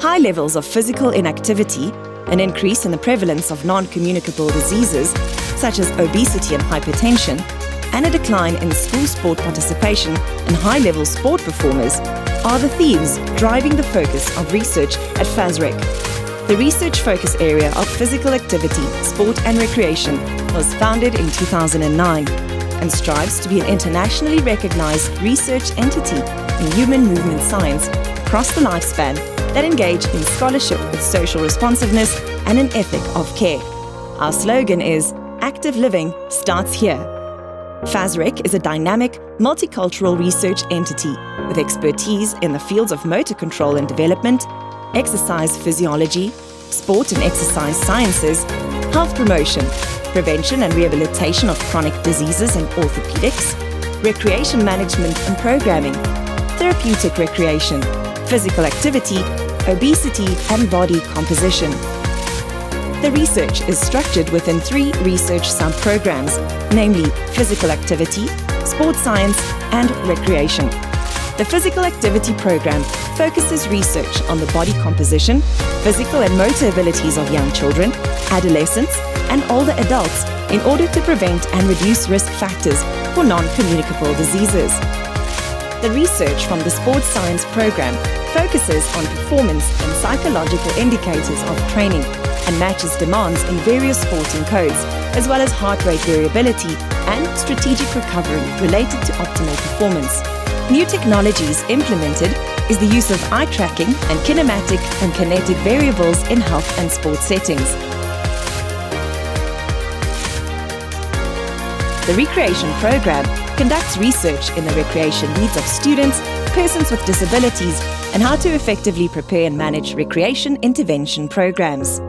high levels of physical inactivity, an increase in the prevalence of non communicable diseases such as obesity and hypertension, and a decline in school sport participation and high level sport performers are the themes driving the focus of research at PhASRec. The research focus area of physical activity, sport, and recreation was founded in 2009 and strives to be an internationally recognized research entity in human movement science across the lifespan that engage in scholarship with social responsiveness and an ethic of care. Our slogan is Active Living Starts Here. PhASRec is a dynamic, multicultural research entity with expertise in the fields of motor control and development, exercise physiology, sport and exercise sciences, health promotion, prevention and rehabilitation of chronic diseases and orthopedics, recreation management and programming, therapeutic recreation, physical activity, obesity, and body composition. The research is structured within three research sub-programs, namely physical activity, sports science, and recreation. The physical activity program focuses research on the body composition, physical and motor abilities of young children, adolescents, and older adults in order to prevent and reduce risk factors for non-communicable diseases. The research from the sports science program focuses on performance and psychological indicators of training and matches demands in various sporting codes, as well as heart rate variability and strategic recovery related to optimal performance. New technologies implemented is the use of eye tracking and kinematic and kinetic variables in health and sport settings. The Recreation Program conducts research in the recreation needs of students, persons with disabilities, and how to effectively prepare and manage recreation intervention programs.